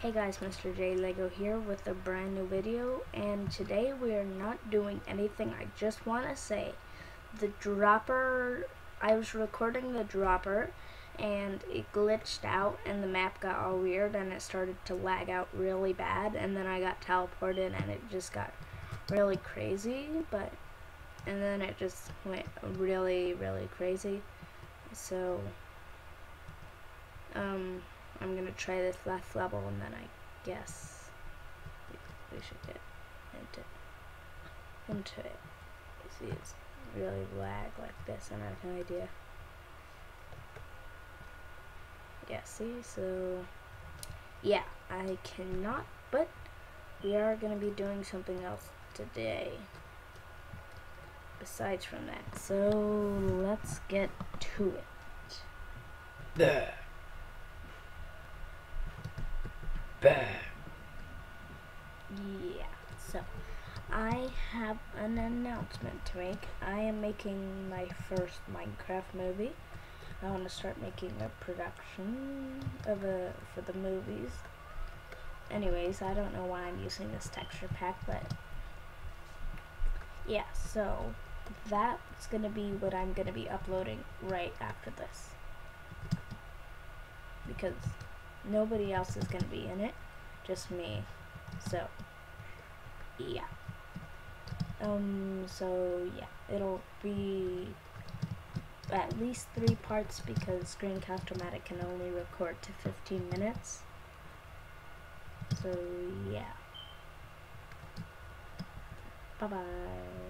Hey guys, Mr. J Lego here with a brand new video and today we are not doing anything. I just want to say the dropper, I was recording the dropper and it glitched out and the map got all weird and it started to lag out really bad and then I got teleported and it just got really crazy but and then it just went really really crazy so um I'm gonna try this last level and then I guess we should get into into it. You see, it's really lag like this, and I have no idea. Yeah, see, so yeah, I cannot, but we are gonna be doing something else today. Besides from that, so let's get to it. There. Bam. Yeah, so I have an announcement to make. I am making my first Minecraft movie. I want to start making a production of a for the movies. Anyways, I don't know why I'm using this texture pack, but yeah, so that's gonna be what I'm gonna be uploading right after this because nobody else is going to be in it, just me. So, yeah. Um, so yeah, it'll be at least three parts because Screencast-O-Matic can only record to 15 minutes. So, yeah. Bye-bye.